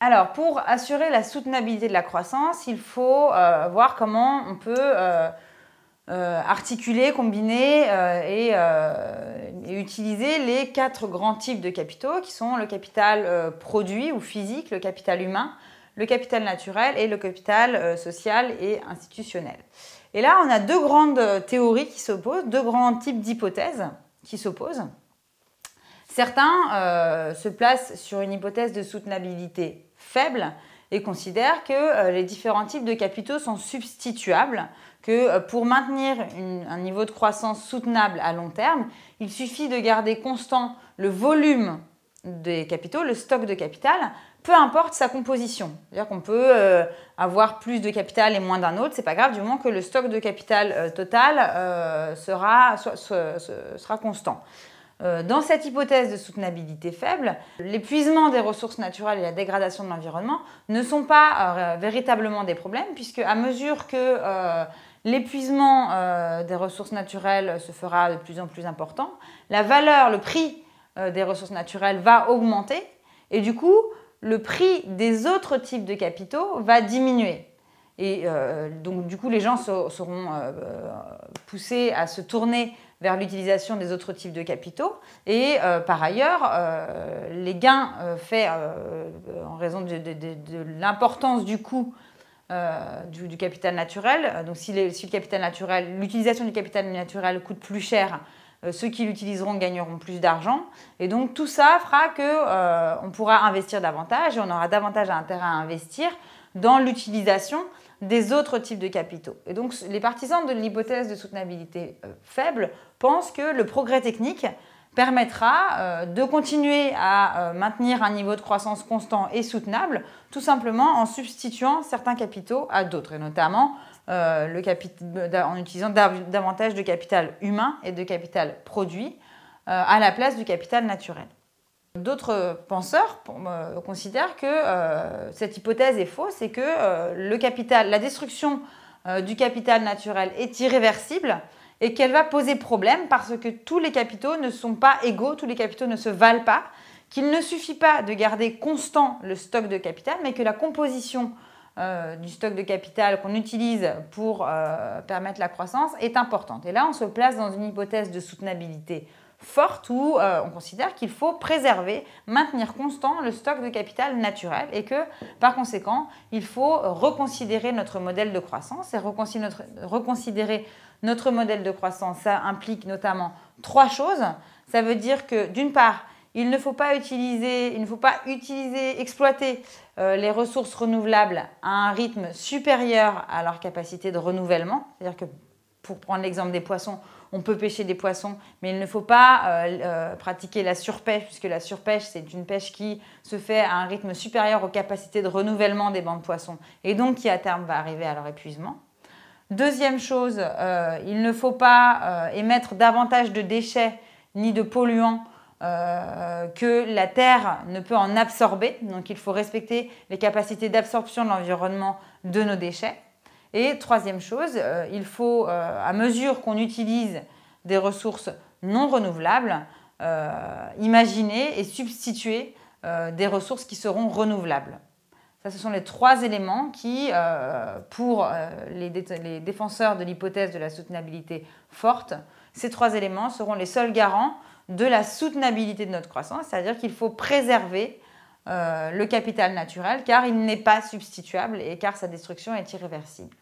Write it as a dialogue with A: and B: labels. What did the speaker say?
A: Alors, pour assurer la soutenabilité de la croissance, il faut euh, voir comment on peut euh, euh, articuler, combiner et, et, utiliser les quatre grands types de capitaux qui sont le capital produit ou physique, le capital humain, le capital naturel et le capital social et institutionnel. Et là, on a deux grandes théories qui s'opposent, deux grands types d'hypothèses qui s'opposent. Certains euh, se placent sur une hypothèse de soutenabilité faible et considèrent que euh, les différents types de capitaux sont substituables, que euh, pour maintenir un niveau de croissance soutenable à long terme, il suffit de garder constant le volume des capitaux, le stock de capital, peu importe sa composition. C'est-à-dire qu'on peut avoir plus de capital et moins d'un autre, c'est pas grave du moment que le stock de capital total sera, sera constant. Euh, dans cette hypothèse de soutenabilité faible, l'épuisement des ressources naturelles et la dégradation de l'environnement ne sont pas euh, véritablement des problèmes, puisque à mesure que euh, l'épuisement des ressources naturelles se fera de plus en plus important, la valeur, le prix des ressources naturelles va augmenter, et du coup, le prix des autres types de capitaux va diminuer. Et donc, du coup, les gens seront poussés à se tourner vers l'utilisation des autres types de capitaux. Et euh, par ailleurs, euh, les gains euh, faits en raison de, l'importance du coût du, capital naturel, donc si, le capital naturel, l'utilisation du capital naturel coûte plus cher, ceux qui l'utiliseront gagneront plus d'argent. Et donc tout ça fera que on pourra investir davantage et on aura davantage intérêt à investir dans l'utilisation des autres types de capitaux. Et donc les partisans de l'hypothèse de soutenabilité euh, faible pensent que le progrès technique permettra euh, de continuer à euh, maintenir un niveau de croissance constant et soutenable, tout simplement en substituant certains capitaux à d'autres, et notamment en utilisant davantage de capital humain et de capital produit à la place du capital naturel. D'autres penseurs euh, considèrent que euh, cette hypothèse est fausse et que euh, la destruction du capital naturel est irréversible et qu'elle va poser problème parce que tous les capitaux ne sont pas égaux, tous les capitaux ne se valent pas, qu'il ne suffit pas de garder constant le stock de capital, mais que la composition du stock de capital qu'on utilise pour permettre la croissance est importante. Et là, on se place dans une hypothèse de soutenabilité forte où euh, on considère qu'il faut préserver, maintenir constant le stock de capital naturel et que par conséquent, il faut reconsidérer notre modèle de croissance et reconsidérer notre, modèle de croissance. Ça implique notamment trois choses. Ça veut dire que d'une part, il ne faut pas utiliser, il ne faut pas utiliser, exploiter euh, les ressources renouvelables à un rythme supérieur à leur capacité de renouvellement. C'est-à-dire que pour prendre l'exemple des poissons, on peut pêcher des poissons, mais il ne faut pas euh, euh, pratiquer la surpêche, puisque la surpêche, c'est une pêche qui se fait à un rythme supérieur aux capacités de renouvellement des bancs de poissons, et donc qui à terme va arriver à leur épuisement. Deuxième chose, euh, il ne faut pas émettre davantage de déchets ni de polluants que la Terre ne peut en absorber. Donc il faut respecter les capacités d'absorption de l'environnement de nos déchets. Et troisième chose, euh, il faut, euh, à mesure qu'on utilise des ressources non renouvelables, euh, imaginer et substituer des ressources qui seront renouvelables. Ça, ce sont les trois éléments qui, pour les, les, défenseurs de l'hypothèse de la soutenabilité forte, ces trois éléments seront les seuls garants de la soutenabilité de notre croissance, c'est-à-dire qu'il faut préserver le capital naturel car il n'est pas substituable et car sa destruction est irréversible.